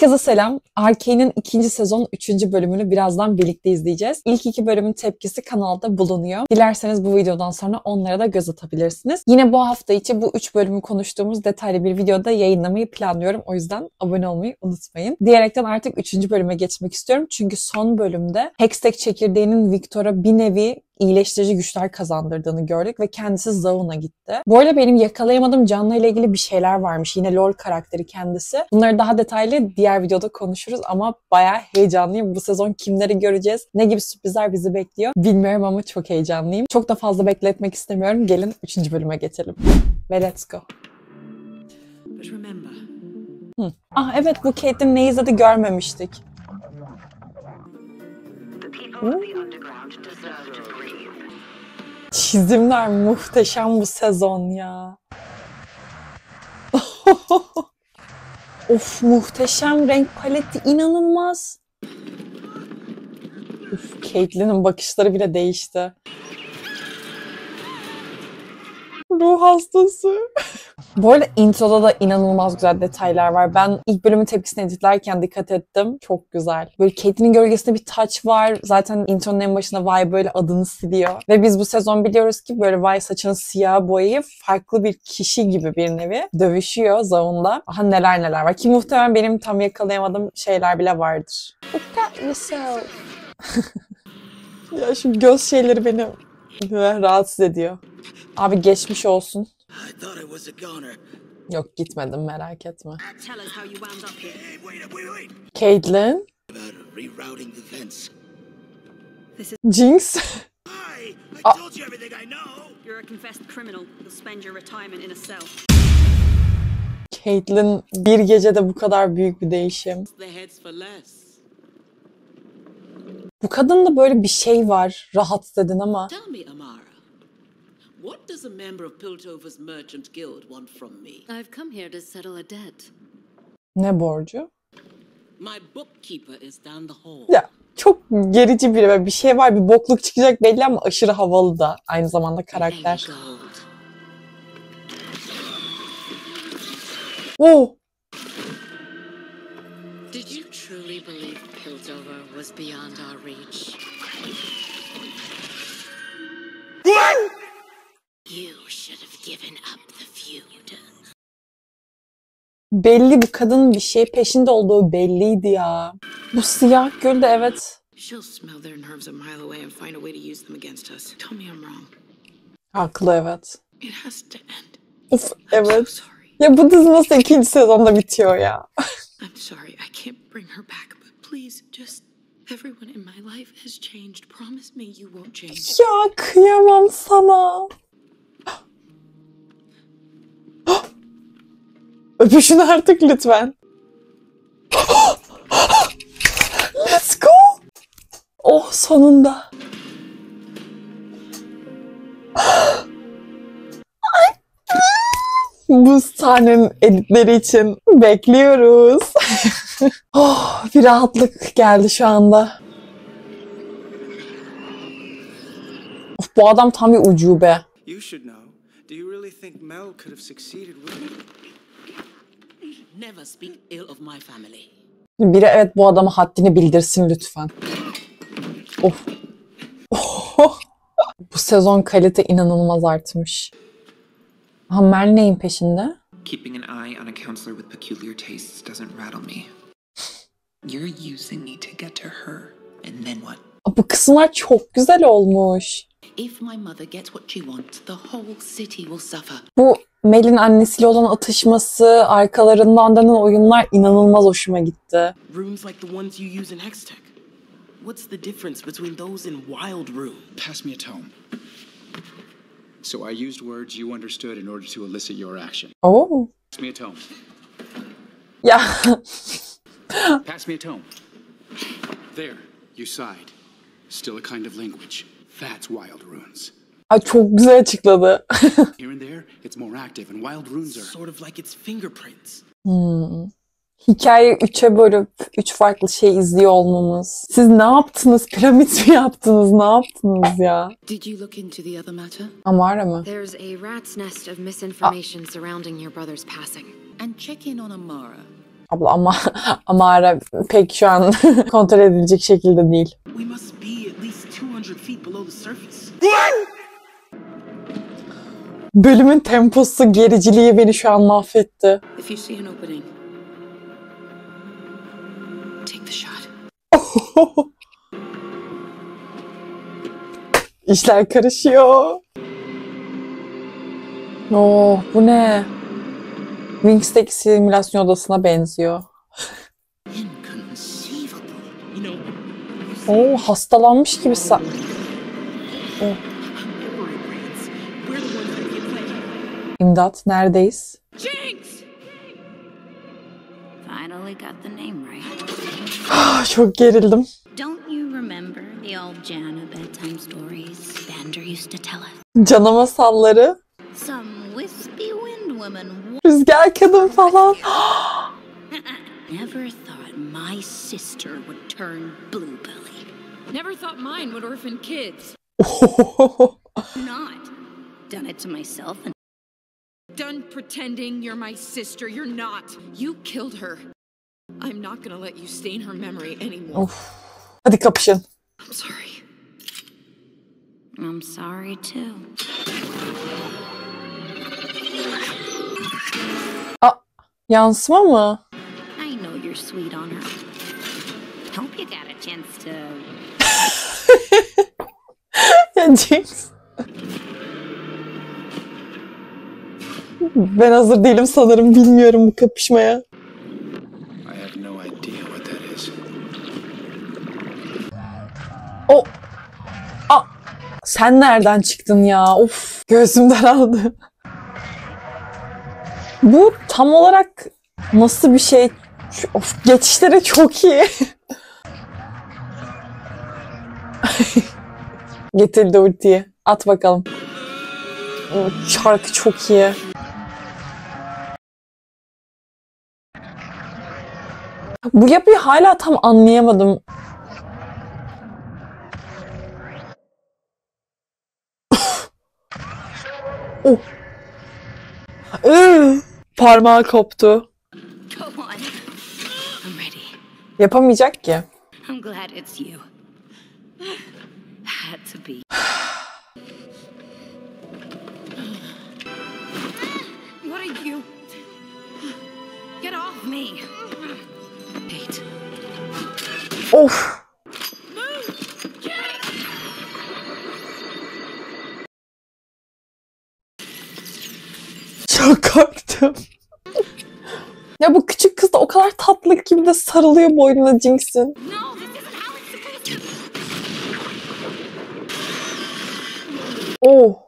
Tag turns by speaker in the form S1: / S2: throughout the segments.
S1: Herkese selam. Arkane'in ikinci sezon üçüncü bölümünü birazdan birlikte izleyeceğiz. İlk iki bölümün tepkisi kanalda bulunuyor. Dilerseniz bu videodan sonra onlara da göz atabilirsiniz. Yine bu hafta içi bu üç bölümü konuştuğumuz detaylı bir videoda yayınlamayı planlıyorum. O yüzden abone olmayı unutmayın. Diyerekten artık üçüncü bölüme geçmek istiyorum. Çünkü son bölümde Hextech çekirdeğinin Victor'a bir nevi iyileştirici güçler kazandırdığını gördük ve kendisi Zaun'a gitti. Bu arada benim yakalayamadığım Canlı ile ilgili bir şeyler varmış. Yine LoL karakteri kendisi. Bunları daha detaylı diğer videoda konuşuruz ama bayağı heyecanlıyım. Bu sezon kimleri göreceğiz? Ne gibi sürprizler bizi bekliyor? Bilmiyorum ama çok heyecanlıyım. Çok da fazla bekletmek istemiyorum. Gelin 3. bölüme geçelim. Ve let's go.
S2: But remember,
S1: Hı. Ah evet bu Caitlyn Neiza'da görmemiştik.
S3: The people of the underground deserve to.
S1: Çizimler muhteşem bu sezon ya. of muhteşem renk paleti inanılmaz. Uf, Caitlyn'in bakışları bile değişti. Ruh hastası. Bu arada introda da inanılmaz güzel detaylar var. Ben ilk bölümün tepkisini editlerken dikkat ettim. Çok güzel. Böyle Caitlyn'in gölgesinde bir taç var. Zaten intronun en başında Vi böyle adını siliyor. Ve biz bu sezon biliyoruz ki böyle Vi saçını siyah boyayıp farklı bir kişi gibi bir nevi dövüşüyor Zaun'da. Aha neler neler var. Ki muhtemelen benim tam yakalayamadığım şeyler bile vardır. Look at yourself. ya şu göz şeyleri beni rahatsız ediyor. Abi geçmiş olsun.
S2: I thought I was a goner.
S1: Yok gitmedim merak etme.
S4: Tell us how you wound up here.
S2: Hey, wait up, wait, wait.
S1: Caitlyn,
S2: About rerouting events.
S1: Jinx.
S2: Hi, I
S1: Ah.
S2: told you everything I know.
S4: You're a confessed criminal. You'll spend your retirement in a cell.
S1: Caitlyn bir gecede bu kadar büyük bir değişim.
S2: The.
S1: Bu kadında böyle bir şey var. Rahatsız edin ama.
S5: Tell me, Amara, what does a member of Piltover's Merchant Guild want from me?
S6: I've come here to settle a debt.
S1: Ne borcu?
S5: My bookkeeper is down the hall.
S1: Ya çok gerici biri. Böyle bir şey var. Bir bokluk çıkacak belli ama aşırı havalı da. Aynı zamanda karakter. Oh!
S6: Did you truly believe Piltover was beyond our reach? You should have given up the feud.
S1: Belli bu kadın bir şey peşinde olduğu belliydi ya. Bu siyah gül de evet.
S7: She'll smell their nerves a mile away and find a way to use them against us. Tell me I'm wrong.
S1: Haklı evet.
S7: It has to end.
S1: Of evet. Ya bu dizi nasıl ikinci sezonda bitiyor ya?
S7: I'm sorry. I can't bring her back, but please just. Everyone in my life has changed. Promise me you won't change.
S1: Ya kıyamam sana. Öpüşün artık lütfen. Let's go. Oh sonunda. Bu sahnenin editleri için bekliyoruz. oh, bir rahatlık geldi şu anda. Of, bu adam tam bir ucube.
S8: You should know. Do you really think Mel could have succeeded with
S5: Never speak ill of my family.
S1: Biri evet bu adama haddini bildirsin lütfen. Of. bu sezon kalite inanılmaz artmış. Ha Mel neyin peşinde?
S9: Keeping an eye on a counselor with peculiar tastes doesn't rattle me. You're using me to get to her. And then what?
S1: Bu kısımlar çok güzel olmuş.
S5: If my mother gets what she wants, the whole city will suffer.
S1: Bu Mel'in annesiyle olan atışması, arkalarından dönen oyunlar inanılmaz hoşuma gitti.
S2: Runes like the ones you use in Hextech. What's the difference between those and Wild Rune?
S10: Pass me a tome. So I used words you understood in order to elicit your action.
S1: Oo.
S10: Pass me a tome.
S1: Ya
S10: Pass me a tome. There, you sighed. Still a kind of language. That's wild runes.
S1: Ay, çok güzel açıkladı.
S10: Here and there, it's more active, and wild runes are.
S2: Sort of like its fingerprints.
S1: Hikayeyi üçe bölüp üç farklı şey izliyor olmamız. Siz ne yaptınız? Piramit mi yaptınız? Ne yaptınız ya?
S7: Did you look into the other matter?
S1: Amara mı?
S6: There's a rat's nest of misinformation surrounding your brother's passing.
S5: And check in on Amara.
S1: Abla ama Amara pek şu an kontrol edilecek şekilde değil.
S2: We must be at least 200 feet below the surface.
S1: Bölümün temposu, gericiliği beni şu an mahvetti.
S7: If you see an opening, take the shot.
S1: İşler karışıyor. Oh bu ne? Wings'teki simülasyon odasına benziyor. Oo hastalanmış gibi sa-. İmdat neredeyiz?
S3: Finally got the name right.
S1: Ah, Çok gerildim.
S3: Don't you remember the old Jana bedtime stories Vander used to tell us?
S1: Cana masalları,
S3: Some wispy wind woman
S1: rüzgar kadın falan.
S3: never thought my sister would turn blue belly.
S7: Never thought mine would orphan kids.
S3: Not done it to myself and
S7: Done pretending you're my sister. You're not. You killed her. I'm not gonna let you stain her memory anymore.
S1: of. Hadi kapışın.
S7: I'm sorry.
S3: I'm sorry too.
S1: Ah, oh, yansıma mı?
S3: I know you're sweet on her. You got a chance to
S1: Ya Jinx. Ben hazır değilim sanırım. Bilmiyorum bu kapışmaya.
S8: I have no idea what that is.
S1: O... A... Sen nereden çıktın ya? Of gözümden aldı. Bu tam olarak nasıl bir şey? Of geçişleri çok iyi. Getirdi ultiyi. At bakalım. Şarkı çok iyi. Bu yapıyı hala tam anlayamadım. Oh. Iı, Parmağı koptu. Yapamayacak ki.
S3: I'm glad it's you. Had to be.
S7: What are you? Get off me.
S3: Wait.
S1: Of. Çok korktum. Ya bu küçük kız da o kadar tatlı gibi de sarılıyor boynuna Jinx'in.
S3: No, this isn't how it's supposed to.
S1: Oh.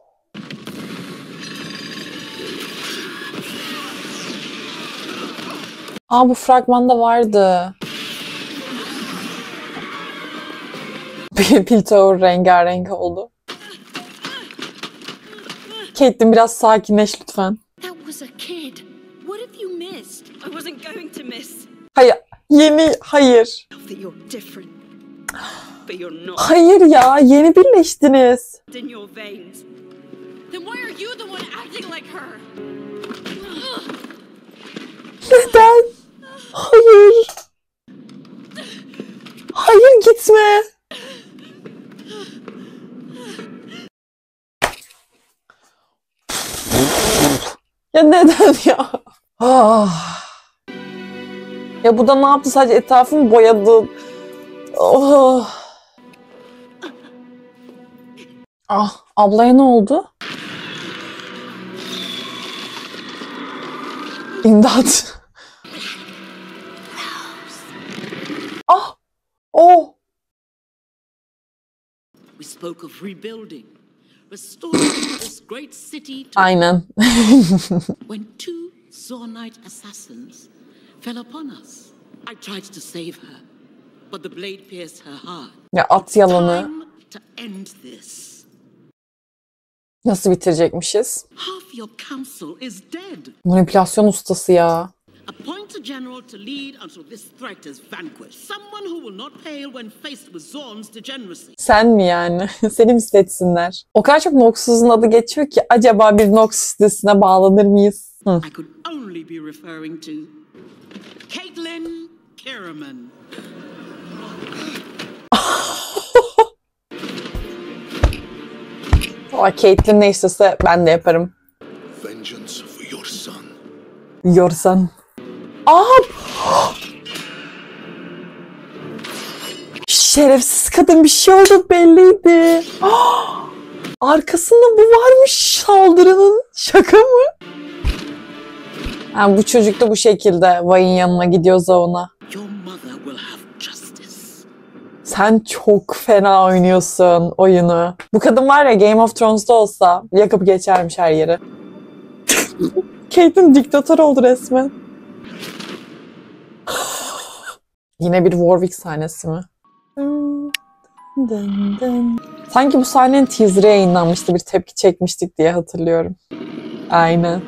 S1: Aa bu fragmanda vardı. Piltover rengarenk oldu. Caitlyn biraz sakinleş lütfen. Hayır. Yeni hayır. Hayır ya. Yeni birleştiniz. Neden? Hayır. Hayır gitme. Ya neden ya? Ah. Ya bu da ne yaptı? Sadece etrafını boyadı. Oh. Ah, ablaya ne oldu? İmdat. Ah! Oh!
S5: We spoke of rebuilding, restoring this great city to
S1: Aynen.
S5: when two Zornite assassins fell upon us. I tried to save her, but the blade pierced her heart.
S1: ya at yalanı.
S5: Time to end this.
S1: Nasıl bitirecekmişiz?
S5: Half your council is dead.
S1: Manipülasyon ustası ya.
S5: Appoint a general to lead until this threat is vanquished. Someone who will not pale when faced with Zorn's degeneracy.
S1: Sen mi yani? Seni mi seçsinler? O kadar çok Noxus'un adı geçiyor ki acaba bir Noxus listesine bağlanır mıyız? Hı.
S5: I could only be referring to Caitlin Karaman.
S1: Valla Caitlyn ne istese ben de yaparım. Yorsan. Aa! Şerefsiz kadın bir şey oldu belliydi. Arkasında bu varmış saldırının. Şaka mı? Ha, bu çocuk da bu şekilde Vay'ın yanına gidiyor Zaun'a. Sen çok fena oynuyorsun oyunu. Bu kadın var ya Game of Thrones'ta olsa yakıp geçermiş her yeri. Caitlyn diktatör oldu resmen. Yine bir Warwick sahnesi mi? Sanki bu sahnenin teaser'ı yayınlanmıştı. Bir tepki çekmiştik diye hatırlıyorum. Aynen.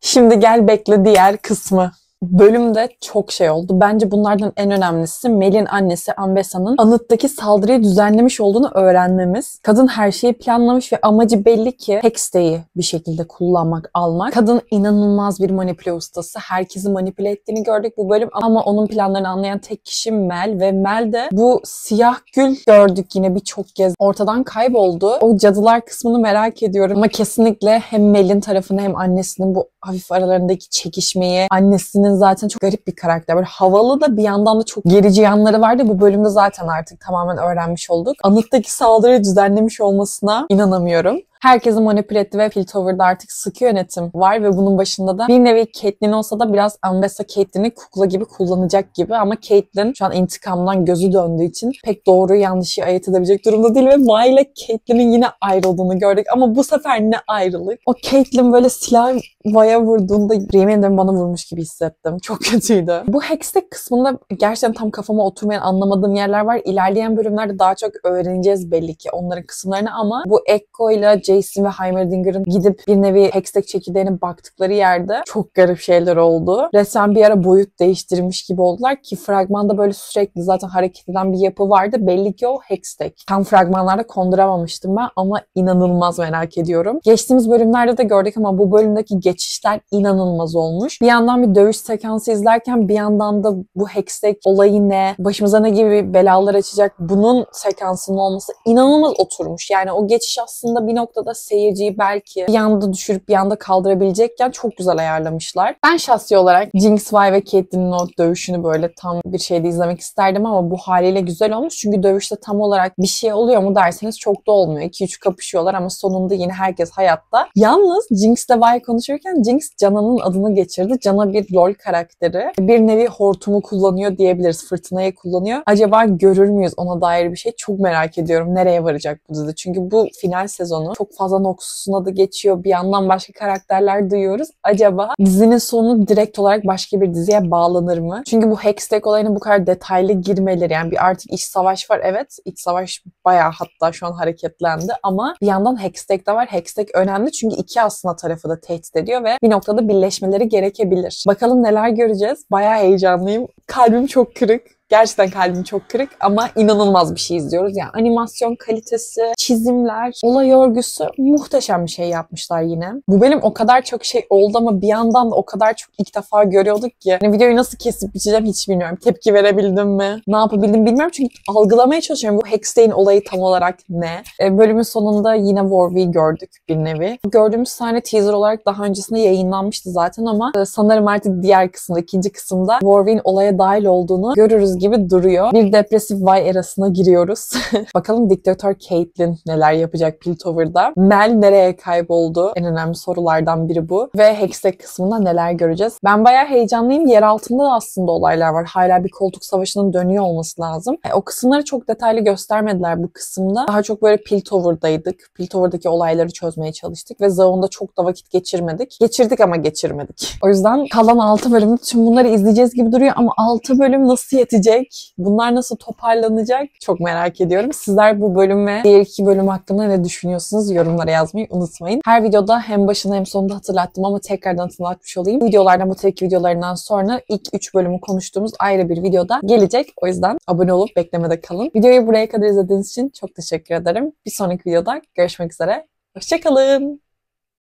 S1: Şimdi gel bekle diğer kısmı. Bölümde çok şey oldu. Bence bunlardan en önemlisi Mel'in annesi Ambessa'nın anıttaki saldırıyı düzenlemiş olduğunu öğrenmemiz. Kadın her şeyi planlamış ve amacı belli ki Hextey'i bir şekilde kullanmak, almak. Kadın inanılmaz bir manipüle ustası. Herkesi manipüle ettiğini gördük bu bölüm ama onun planlarını anlayan tek kişi Mel ve Mel de bu siyah gül gördük yine birçok kez ortadan kayboldu. O cadılar kısmını merak ediyorum ama kesinlikle hem Mel'in tarafını hem annesinin bu hafif aralarındaki çekişmeyi, annesinin zaten çok garip bir karakter. Böyle havalı da bir yandan da çok gerici yanları vardı. Bu bölümde zaten artık tamamen öğrenmiş olduk. Anıttaki saldırıyı düzenlemiş olmasına inanamıyorum. Herkesi manipüle etti ve Piltover'da artık sıkı yönetim var ve bunun başında da bir nevi Caitlyn olsa da biraz Ambessa Caitlyn'i kukla gibi kullanacak gibi ama Caitlyn şu an intikamdan gözü döndüğü için pek doğru yanlışı ayırt edebilecek durumda değil ve Vi ile Caitlyn'in yine ayrıldığını gördük ama bu sefer ne ayrılık. O Caitlyn böyle silah Va'ya vurduğunda yemin bana vurmuş gibi hissettim. Çok kötüydü. Bu Hextech kısmında gerçekten tam kafama oturmayan anlamadığım yerler var. İlerleyen bölümlerde daha çok öğreneceğiz belli ki onların kısımlarını ama bu Echo ile Jason ve Heimerdinger'ın gidip bir nevi Hextech çekirdeğine baktıkları yerde çok garip şeyler oldu. Resmen bir ara boyut değiştirmiş gibi oldular ki fragmanda böyle sürekli zaten hareket eden bir yapı vardı. Belli ki o Hextech. Tam fragmanlarda konduramamıştım ben ama inanılmaz merak ediyorum. Geçtiğimiz bölümlerde de gördük ama bu bölümdeki geçişler inanılmaz olmuş. Bir yandan bir dövüş sekansı izlerken bir yandan da bu Hextech olayı ne, başımıza ne gibi belalar açacak bunun sekansının olması inanılmaz oturmuş. Yani o geçiş aslında bir noktada seyirciyi belki bir yanda düşürüp bir yanda kaldırabilecekken çok güzel ayarlamışlar. Ben şahsi olarak Jinx Vi ve Caitlyn'in o dövüşünü böyle tam bir şeyde izlemek isterdim ama bu haliyle güzel olmuş. Çünkü dövüşte tam olarak bir şey oluyor mu derseniz çok da olmuyor. 2-3 kapışıyorlar ama sonunda yine herkes hayatta. Yalnız Jinx ile Vi konuşurken Jinx Cana'nın adını geçirdi. Cana bir LoL karakteri. Bir nevi hortumu kullanıyor diyebiliriz. Fırtınayı kullanıyor. Acaba görür müyüz ona dair bir şey? Çok merak ediyorum. Nereye varacak bu dizi? Çünkü bu final sezonu çok fazla Noxus'un adı geçiyor. Bir yandan başka karakterler duyuyoruz. Acaba dizinin sonu direkt olarak başka bir diziye bağlanır mı? Çünkü bu Hextech olayına bu kadar detaylı girmeleri yani bir artık iç savaş var. Evet iç savaş bayağı hatta şu an hareketlendi ama bir yandan Hextech de var. Hextech önemli çünkü iki aslında tarafı da tehdit ediyor ve bir noktada birleşmeleri gerekebilir. Bakalım neler göreceğiz. Bayağı heyecanlıyım. Kalbim çok kırık. Gerçekten kalbim çok kırık ama inanılmaz bir şey izliyoruz. Yani animasyon kalitesi, çizimler, olay örgüsü muhteşem bir şey yapmışlar yine. Bu benim o kadar çok şey oldu ama bir yandan da o kadar çok ilk defa görüyorduk ki. Yani videoyu nasıl kesip biçeceğim hiç bilmiyorum. Tepki verebildim mi? Ne yapabildim bilmiyorum çünkü algılamaya çalışıyorum. Bu Hextey'in olayı tam olarak ne? E, bölümün sonunda yine Warwick'i gördük bir nevi. Gördüğümüz sahne teaser olarak daha öncesinde yayınlanmıştı zaten ama e, sanırım artık diğer kısımda, ikinci kısımda Warwick'in olaya dahil olduğunu görürüz gibi duruyor. Bir depresif vay erasına giriyoruz. Bakalım diktatör Caitlyn neler yapacak Piltover'da. Mel nereye kayboldu? En önemli sorulardan biri bu. Ve Hextech kısmında neler göreceğiz? Ben bayağı heyecanlıyım. Yer altında da aslında olaylar var. Hala bir koltuk savaşının dönüyor olması lazım. E, o kısımları çok detaylı göstermediler bu kısımda. Daha çok böyle Piltover'daydık. Piltover'daki olayları çözmeye çalıştık ve Zaun'da çok da vakit geçirmedik. Geçirdik ama geçirmedik. O yüzden kalan 6 bölümde tüm bunları izleyeceğiz gibi duruyor ama 6 bölüm nasıl yetecek? Bunlar nasıl toparlanacak? Çok merak ediyorum. Sizler bu bölüm ve diğer iki bölüm hakkında ne düşünüyorsunuz? Yorumlara yazmayı unutmayın. Her videoda hem başında hem sonunda hatırlattım ama tekrardan hatırlatmış olayım. Videolardan bu tepki videolarından sonra ilk 3 bölümü konuştuğumuz ayrı bir videoda gelecek. O yüzden abone olup beklemede kalın. Videoyu buraya kadar izlediğiniz için çok teşekkür ederim. Bir sonraki videoda görüşmek üzere. Hoşçakalın.